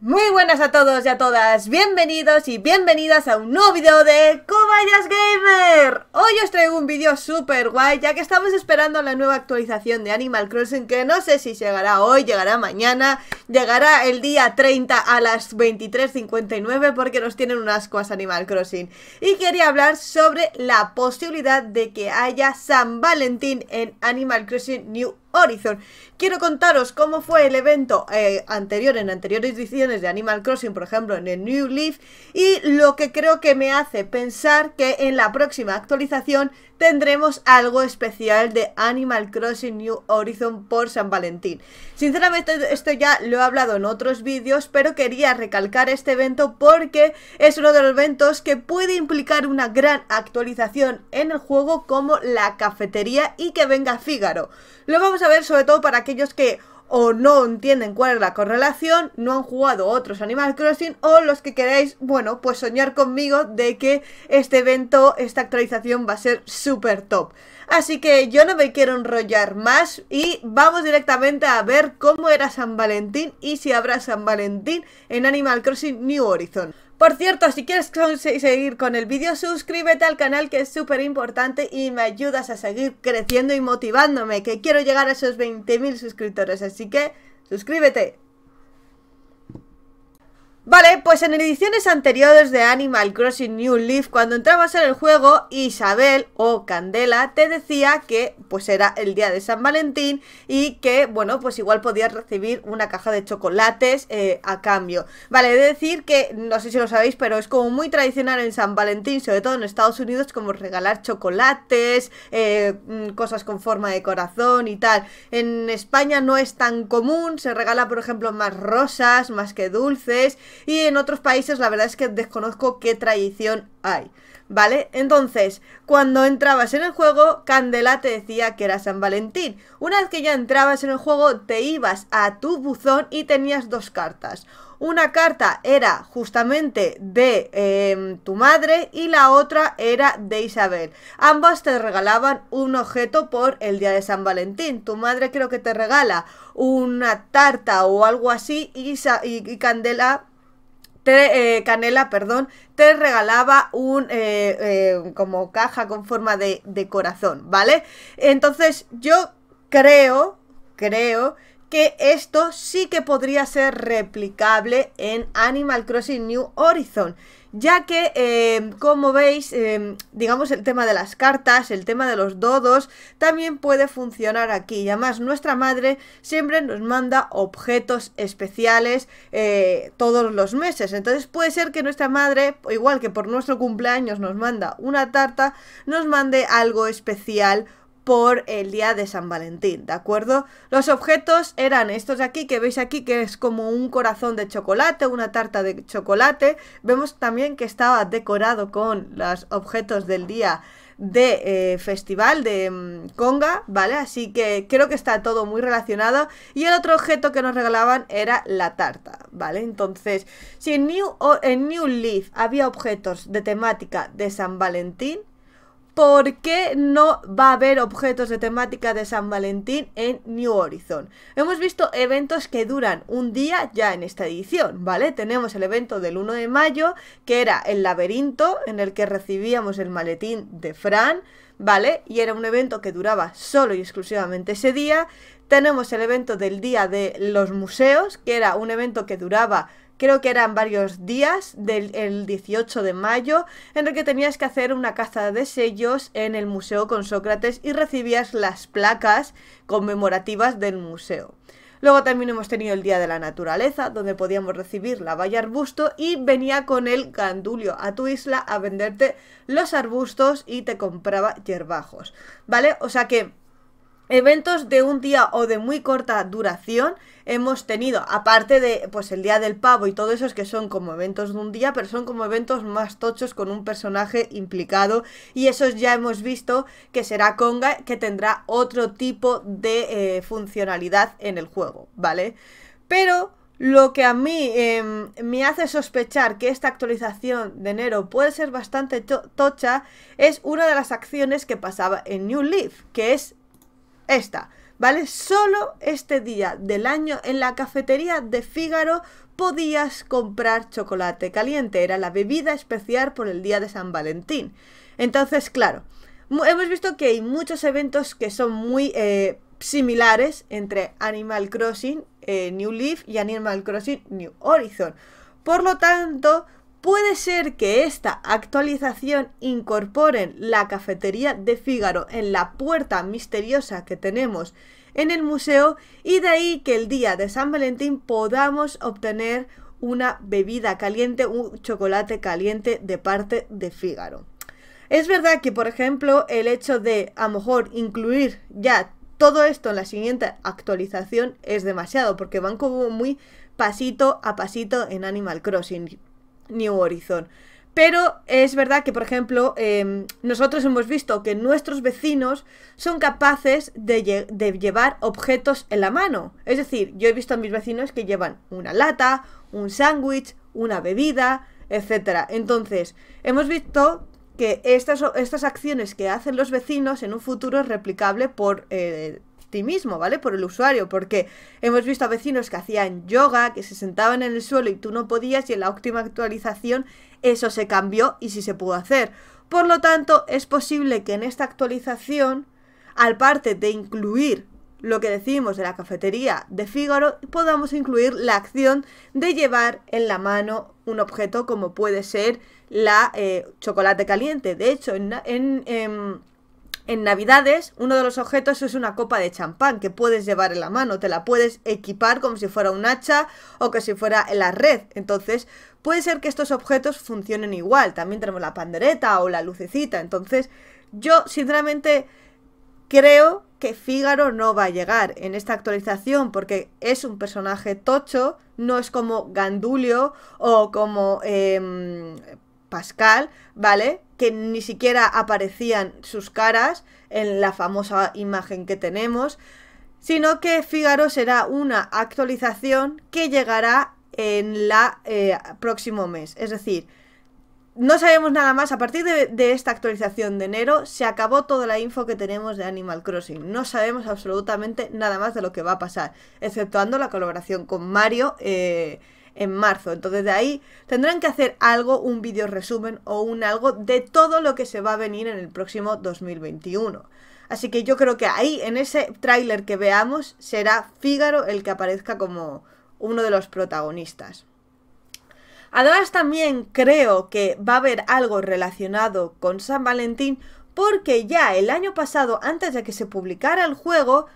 Muy buenas a todos y a todas, bienvenidos y bienvenidas a un nuevo video de Cobayas Gamer. Hoy os traigo un vídeo súper guay ya que estamos esperando la nueva actualización de Animal Crossing Que no sé si llegará hoy, llegará mañana, llegará el día 30 a las 23.59 Porque nos tienen un asco Animal Crossing. Y quería hablar sobre la posibilidad de que haya San Valentín en Animal Crossing New Horizon. Quiero contaros cómo fue el evento eh, anterior, en anteriores ediciones de Animal Crossing, por ejemplo, en el New Leaf, y lo que creo que me hace pensar que en la próxima actualización tendremos algo especial de Animal Crossing New Horizon por San Valentín. Sinceramente esto ya lo he hablado en otros vídeos, pero quería recalcar este evento porque es uno de los eventos que puede implicar una gran actualización en el juego como la cafetería y que venga Fígaro. Lo vamos a ver sobre todo para aquellos que o no entienden cuál es la correlación, no han jugado otros Animal Crossing o los que queráis, bueno, pues soñar conmigo de que este evento, esta actualización va a ser súper top. Así que yo no me quiero enrollar más y vamos directamente a ver cómo era San Valentín y si habrá San Valentín en Animal Crossing New Horizon. Por cierto, si quieres seguir con el vídeo, suscríbete al canal que es súper importante y me ayudas a seguir creciendo y motivándome, que quiero llegar a esos 20.000 suscriptores, así que suscríbete. Vale, pues en ediciones anteriores de Animal Crossing New Leaf, cuando entrabas en el juego, Isabel o Candela te decía que pues era el día de San Valentín y que, bueno, pues igual podías recibir una caja de chocolates eh, a cambio. Vale, he de decir que, no sé si lo sabéis, pero es como muy tradicional en San Valentín, sobre todo en Estados Unidos, como regalar chocolates, eh, mm, cosas con forma de corazón y tal. En España no es tan común, se regala, por ejemplo, más rosas, más que dulces y en otros países la verdad es que desconozco qué tradición hay. ¿Vale? Entonces, cuando entrabas en el juego, Candela te decía que era San Valentín. Una vez que ya entrabas en el juego, te ibas a tu buzón y tenías dos cartas. Una carta era justamente de em, tu madre y la otra era de Isabel. Ambas te regalaban un objeto por el día de San Valentín. Tu madre creo que te regala una tarta o algo así y, y Candela eh, Canela, perdón, te regalaba un eh, eh, como caja con forma de, de corazón, ¿vale? Entonces yo creo, creo que esto sí que podría ser replicable en Animal Crossing New Horizon ya que, eh, como veis, eh, digamos el tema de las cartas, el tema de los dodos, también puede funcionar aquí. Y además nuestra madre siempre nos manda objetos especiales eh, todos los meses. Entonces puede ser que nuestra madre, igual que por nuestro cumpleaños nos manda una tarta, nos mande algo especial por el día de San Valentín, ¿de acuerdo? Los objetos eran estos de aquí, que veis aquí, que es como un corazón de chocolate, una tarta de chocolate. Vemos también que estaba decorado con los objetos del día de eh, festival de mm, Conga, ¿vale? Así que creo que está todo muy relacionado. Y el otro objeto que nos regalaban era la tarta, ¿vale? Entonces, si en New, en New Leaf había objetos de temática de San Valentín, ¿por qué no va a haber objetos de temática de San Valentín en New Horizon? Hemos visto eventos que duran un día ya en esta edición, ¿vale? Tenemos el evento del 1 de mayo, que era el laberinto, en el que recibíamos el maletín de Fran, ¿vale? Y era un evento que duraba solo y exclusivamente ese día. Tenemos el evento del día de los museos, que era un evento que duraba creo que eran varios días del 18 de mayo, en el que tenías que hacer una caza de sellos en el museo con Sócrates y recibías las placas conmemorativas del museo. Luego también hemos tenido el Día de la Naturaleza, donde podíamos recibir la valla arbusto y venía con el gandulio a tu isla a venderte los arbustos y te compraba hierbajos, ¿vale? O sea que Eventos de un día o de muy corta duración hemos tenido, aparte de pues el día del pavo y todo eso, que son como eventos de un día, pero son como eventos más tochos con un personaje implicado y esos ya hemos visto que será Conga, que tendrá otro tipo de eh, funcionalidad en el juego, ¿vale? Pero lo que a mí em, me hace sospechar que esta actualización de enero puede ser bastante tocha es una de las acciones que pasaba en New Leaf, que es esta, ¿vale? Solo este día del año en la cafetería de Fígaro podías comprar chocolate caliente. Era la bebida especial por el día de San Valentín. Entonces, claro, hemos visto que hay muchos eventos que son muy eh, similares entre Animal Crossing eh, New Leaf y Animal Crossing New Horizon. Por lo tanto, puede ser que esta actualización incorporen la cafetería de Fígaro en la puerta misteriosa que tenemos en el museo y de ahí que el día de San Valentín podamos obtener una bebida caliente, un chocolate caliente de parte de Fígaro. Es verdad que, por ejemplo, el hecho de a lo mejor incluir ya todo esto en la siguiente actualización es demasiado, porque van como muy pasito a pasito en Animal Crossing New Horizon. Pero es verdad que, por ejemplo, em, nosotros hemos visto que nuestros vecinos son capaces de, llevar objetos en la mano. Es decir, yo he visto a mis vecinos que llevan una lata, un sándwich, una bebida, etc. Entonces, hemos visto que estas, estas acciones que hacen los vecinos en un futuro es replicable por eh, ti mismo, ¿vale? Por el usuario, porque hemos visto a vecinos que hacían yoga, que se sentaban en el suelo y tú no podías y en la última actualización eso se cambió y sí se pudo hacer. Por lo tanto, es posible que en esta actualización, al parte de incluir lo que decimos de la cafetería de Fígaro, podamos incluir la acción de llevar en la mano un objeto como puede ser la eh, chocolate caliente. De hecho, en, em, en, Navidades uno de los objetos es una copa de champán que puedes llevar en la mano. Te la puedes equipar como si fuera un hacha o que si fuera en la red. Entonces, puede ser que estos objetos funcionen igual. También tenemos la pandereta o la lucecita. Entonces, yo sinceramente creo que Fígaro no va a llegar en esta actualización porque es un personaje tocho, no es como Gandulio o como em, Pascal, ¿vale? Que ni siquiera aparecían sus caras en la famosa imagen que tenemos, sino que Fígaro será una actualización que llegará en la eh, próximo mes, es decir, no sabemos nada más. A partir de, esta actualización de enero se acabó toda la info que tenemos de Animal Crossing. No sabemos absolutamente nada más de lo que va a pasar, exceptuando la colaboración con Mario eh, en marzo. Entonces de ahí tendrán que hacer algo, un vídeo resumen o un algo de todo lo que se va a venir en el próximo 2021. Así que yo creo que ahí, en ese tráiler que veamos, será Fígaro el que aparezca como uno de los protagonistas. Además también creo que va a haber algo relacionado con San Valentín porque ya el año pasado, antes de que se publicara el juego,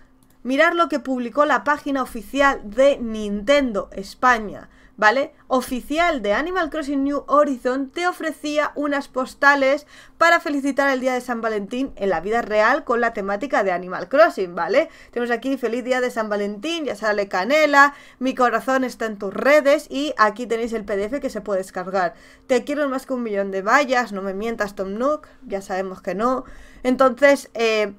mirar lo que publicó la página oficial de Nintendo España. ¿Vale? Oficial de Animal Crossing New Horizon te ofrecía unas postales para felicitar el día de San Valentín en la vida real con la temática de Animal Crossing, ¿vale? Tenemos aquí feliz día de San Valentín, ya sale canela, mi corazón está en tus redes y aquí tenéis el PDF que se puede descargar. Te quiero más que un millón de vallas, no me mientas Tom Nook, ya sabemos que no. Entonces, eh,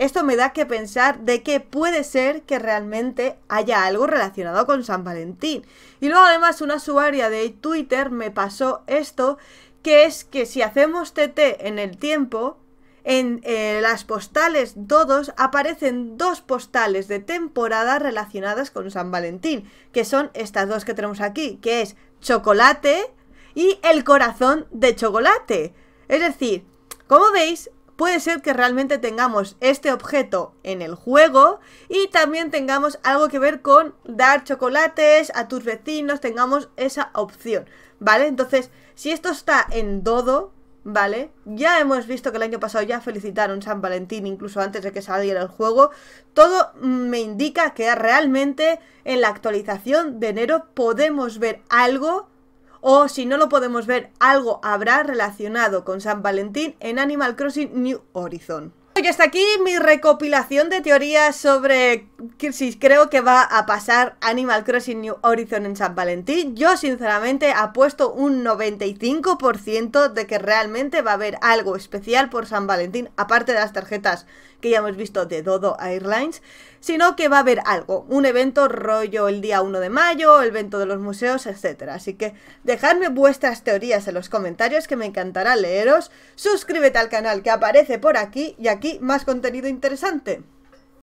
esto me da que pensar de que puede ser que realmente haya algo relacionado con San Valentín. Y luego además una usuaria de Twitter me pasó esto, que es que si hacemos TT en el tiempo, en eh, las postales todos aparecen dos postales de temporada relacionadas con San Valentín, que son estas dos que tenemos aquí, que es chocolate y el corazón de chocolate. Es decir, como veis, puede ser que realmente tengamos este objeto en el juego y también tengamos algo que ver con dar chocolates a tus vecinos, tengamos esa opción, ¿vale? Entonces, si esto está en Dodo, ¿vale? Ya hemos visto que el año pasado ya felicitaron San Valentín incluso antes de que saliera el juego. Todo me indica que realmente en la actualización de enero podemos ver algo o si no lo podemos ver, algo habrá relacionado con San Valentín en Animal Crossing New Horizon. Y hasta aquí mi recopilación de teorías sobre si creo que va a pasar Animal Crossing New Horizon en San Valentín. Yo sinceramente apuesto un 95% de que realmente va a haber algo especial por San Valentín, aparte de las tarjetas que ya hemos visto de Dodo Airlines, sino que va a haber algo, un evento rollo el día 1 de mayo, el evento de los museos, etc. Así que dejadme vuestras teorías en los comentarios que me encantará leeros, suscríbete al canal que aparece por aquí y aquí más contenido interesante.